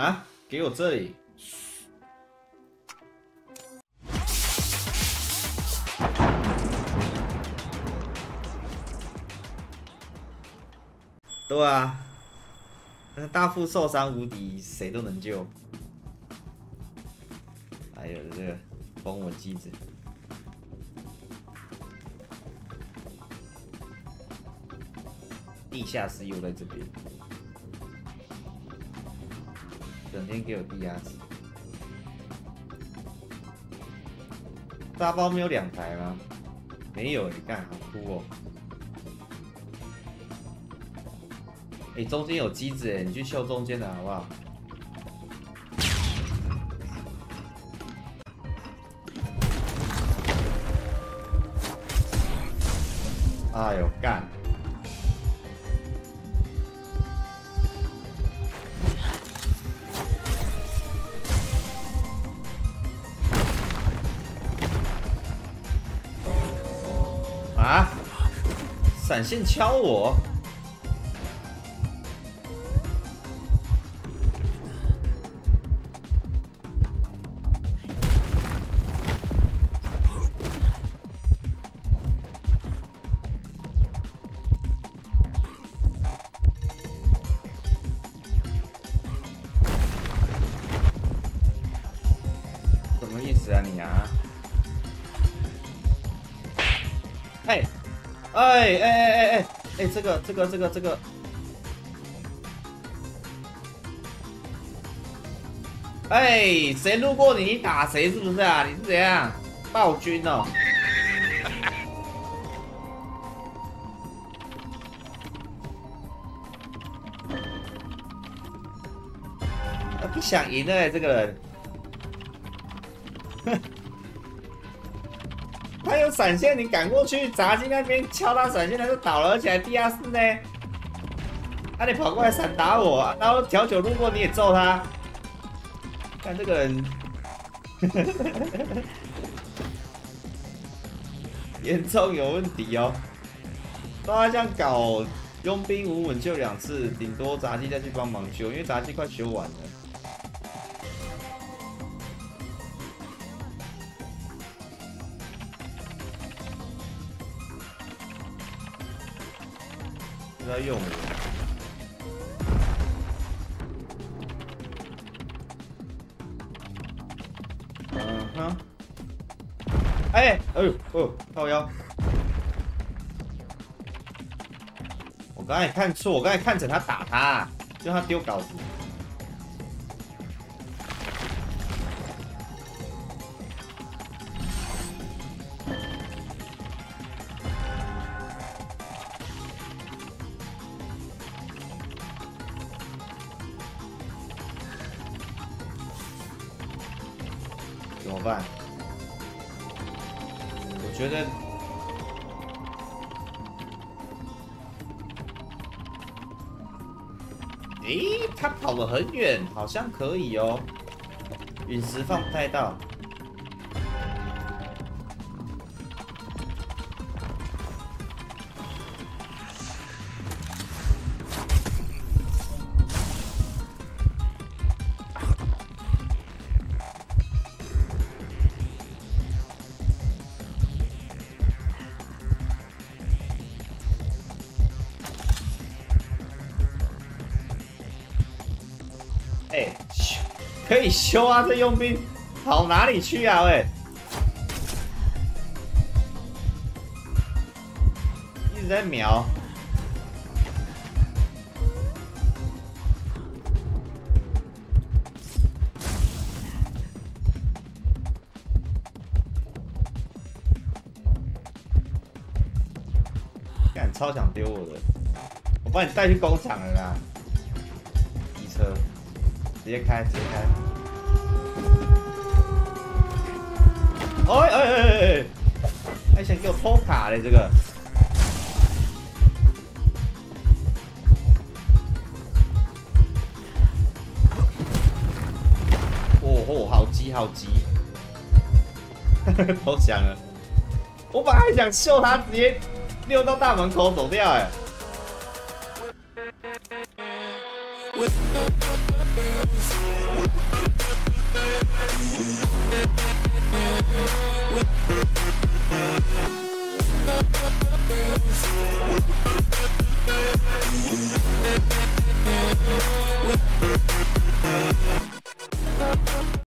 啊，给我这里。对啊，那大副受伤无敌，谁都能救。还有这个封我机子，地下室又在这边，整天给我地下室。大包没有两台吗？没有，你干好哭哦。哎，中间有机子哎，你去秀中间的好不好？哎呦，干！闪现敲我。什么意思啊你啊？嘿哎哎哎哎哎哎，这个这个这个这个，哎，谁路过你，你打谁是不是啊？你是怎样暴君哦？不想赢了，这个人。哼他有闪现，你赶过去砸进那边敲他闪现，他就倒了，而且还地下室呢。那你跑过来闪打我，然后调酒路过你也揍他。看这个人，严重有问题哦。大家这样搞，佣兵无稳救两次，顶多杂技再去帮忙修，因为杂技快修完了。在用我。嗯哼。哎，哎呦，哦，靠腰。我刚才看错，我刚才看着他打他，就他丢稿子。么办？我觉得，诶，他跑了很远，好像可以哦。陨石放不太到。哎，修可以修啊！这佣兵跑哪里去啊？喂，一直在瞄，干超想丢我的，我把你带去工厂了啦，直接开，直接开！哎哎哎哎哎！还想给我偷卡嘞这个？哦哦，好急好急！投降了！我本来想秀他，直接溜到大门口走掉哎。We'll